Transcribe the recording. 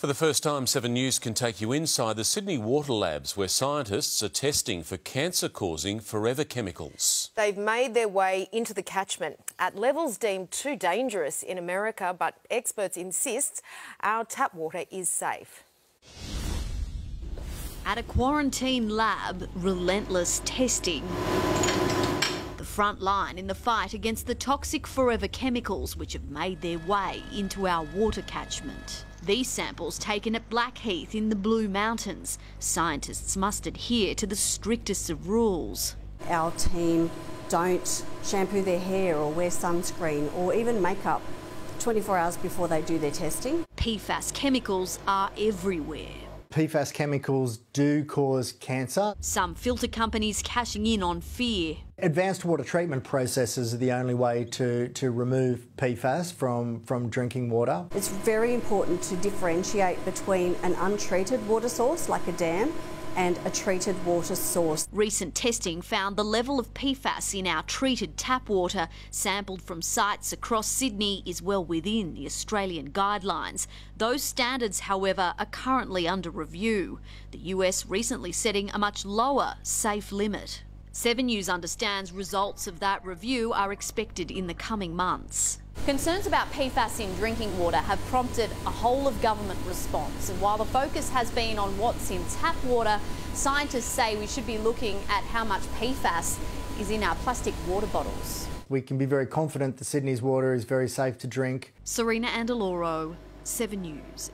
For the first time, 7 News can take you inside the Sydney Water Labs where scientists are testing for cancer causing forever chemicals. They've made their way into the catchment at levels deemed too dangerous in America, but experts insist our tap water is safe. At a quarantine lab, relentless testing. Front line in the fight against the toxic forever chemicals which have made their way into our water catchment. These samples taken at Blackheath in the Blue Mountains. Scientists must adhere to the strictest of rules. Our team don't shampoo their hair or wear sunscreen or even makeup 24 hours before they do their testing. PFAS chemicals are everywhere. PFAS chemicals do cause cancer. Some filter companies cashing in on fear. Advanced water treatment processes are the only way to, to remove PFAS from, from drinking water. It's very important to differentiate between an untreated water source like a dam and a treated water source. Recent testing found the level of PFAS in our treated tap water, sampled from sites across Sydney, is well within the Australian guidelines. Those standards, however, are currently under review. The US recently setting a much lower safe limit. 7 News understands results of that review are expected in the coming months. Concerns about PFAS in drinking water have prompted a whole of government response. And while the focus has been on what's in tap water, scientists say we should be looking at how much PFAS is in our plastic water bottles. We can be very confident that Sydney's water is very safe to drink. Serena Andaloro, 7 News.